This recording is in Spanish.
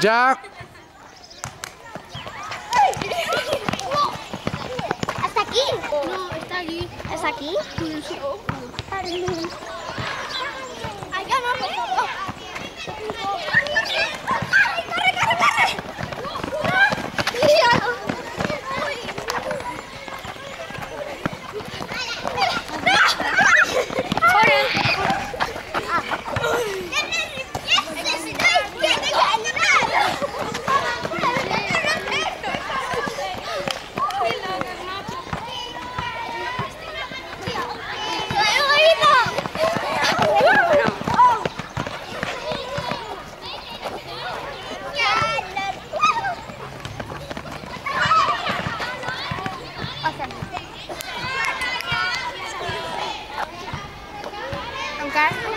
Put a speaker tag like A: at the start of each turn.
A: Ya.
B: ¿Hasta aquí?
C: No, está allí.
B: ¿Hasta aquí?
C: Allá no, No,